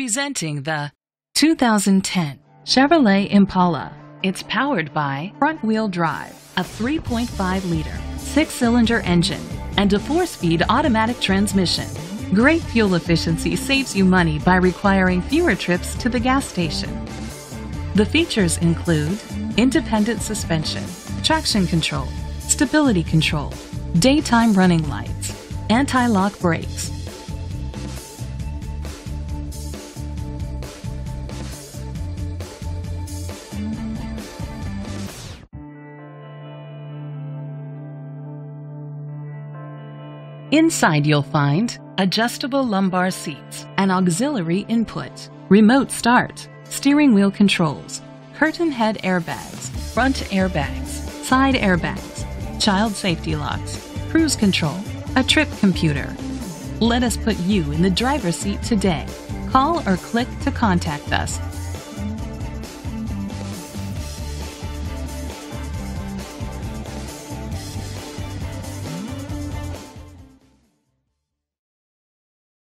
Presenting the 2010 Chevrolet Impala. It's powered by front-wheel drive, a 3.5-liter, six-cylinder engine, and a four-speed automatic transmission. Great fuel efficiency saves you money by requiring fewer trips to the gas station. The features include independent suspension, traction control, stability control, daytime running lights, anti-lock brakes, Inside you'll find adjustable lumbar seats, an auxiliary input, remote start, steering wheel controls, curtain head airbags, front airbags, side airbags, child safety locks, cruise control, a trip computer. Let us put you in the driver's seat today. Call or click to contact us